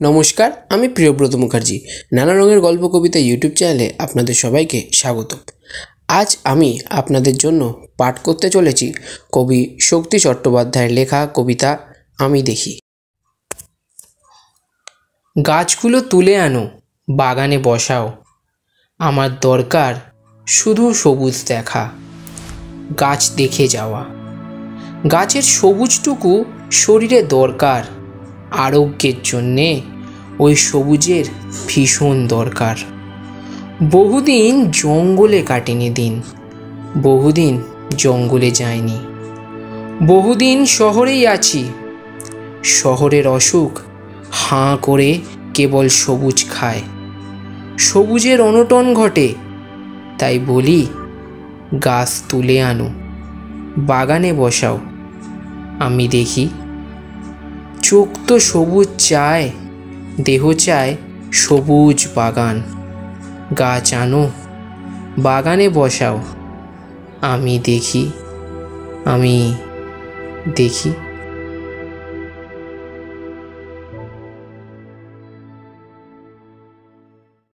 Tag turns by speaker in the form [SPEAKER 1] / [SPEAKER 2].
[SPEAKER 1] নমস্কার, আমি প্রিয়ব্রত মুখার্জি। নানা রঙের গল্প, কবিতা ইউটিউব চ্যানেলে আপনাদের সবাইকে স্বাগত আজ আমি আপনাদের জন্য পাঠ করতে চলেছি কবি শক্তি চট্টোপাধ্যায়ের লেখা কবিতা আমি দেখি। গাছগুলো তুলে আনো, বাগানে বসাও। আমার দরকার শুধু সবুজ দেখা, গাছ দেখে যাওয়া। গাছের সবুজটুকু শরীরে দরকার আরোগ্যের জন্যে ওই সবুজের ভীষণ দরকার। বহুদিন জঙ্গলে কাটেনি দিন। বহুদিন জঙ্গলে যায়নি। বহুদিন শহরেই আছি। শহরের অসুখ হাঁ করে কেবল সবুজ খায়। সবুজের অনটন ঘটে, তাই বলি গাছ তুলে আনো, বাগানে বসাও। আমি দেখি চোখ তো সবুজ চায়, দেহ চায় সবুজ বাগান। গাছ আনো বাগানে বসাও, আমি দেখি আমি দেখি।